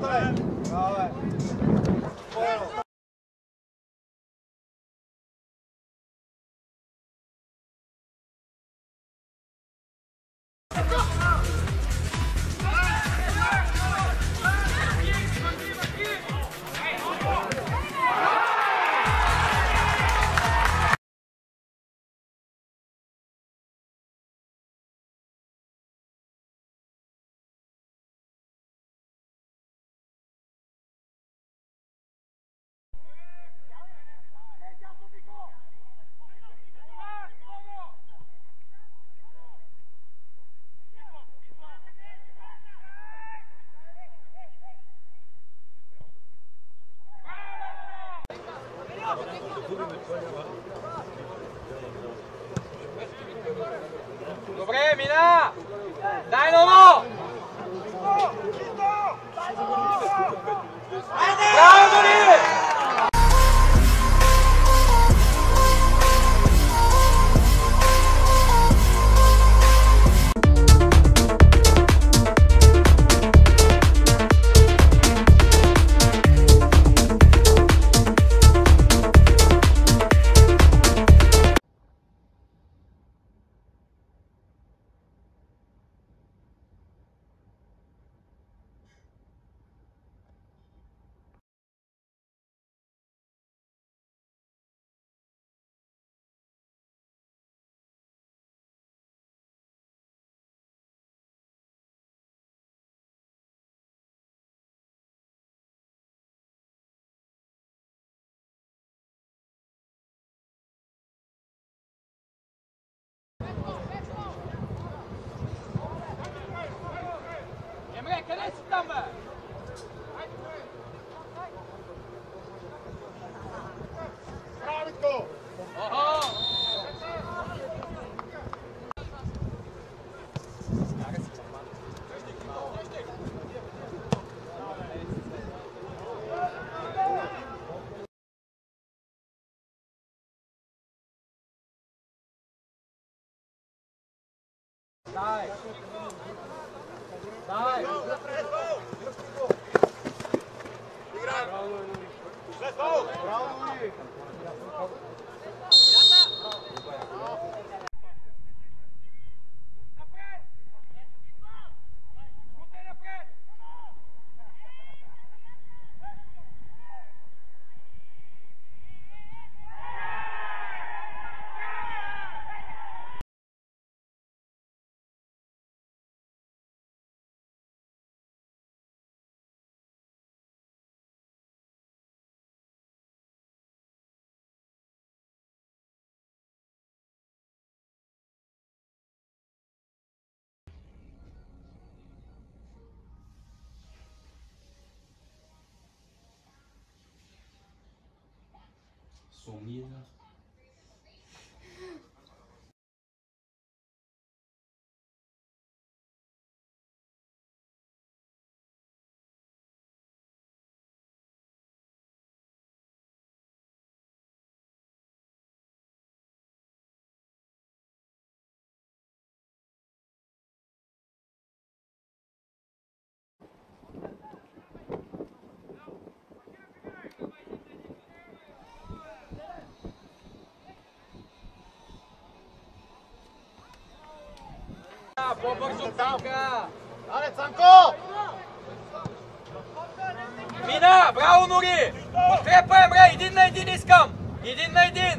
Let's go! Добре, мина! Дай ново! Sai! Sai! Let's go! 统一的 По-бързо така! Аре, Цанко! Мина! Браво, Нори! Подкрепа, Емре! Един на един искам! Един на един!